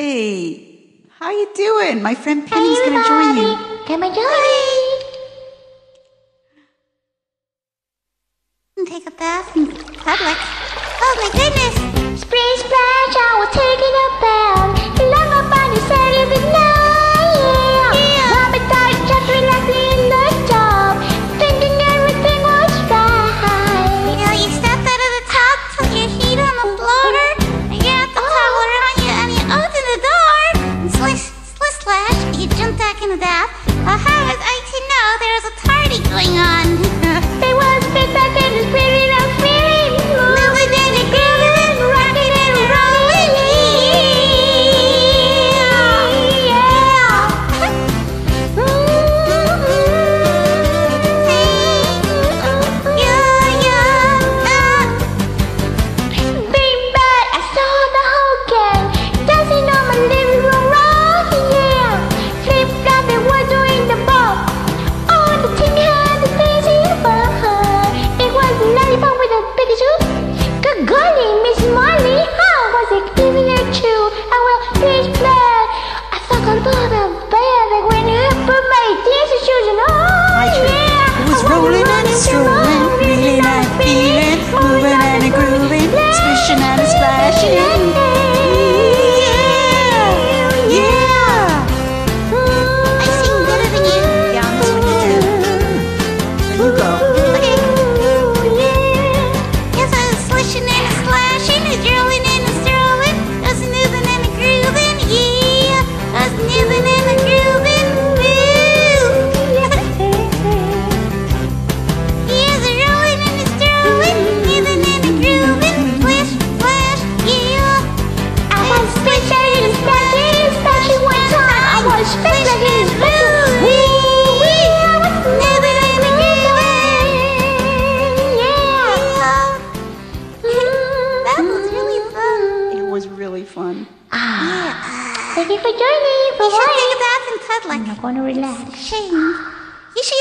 Hey, how you doing? My friend Penny's gonna join you. Come and join. Take a bath in public. Oh my goodness! Spray splash! I how was I to know there was a party going on? fun. Ah. Thank you for joining. For you should take a bath and. I'm not going to relax. Shame. You should.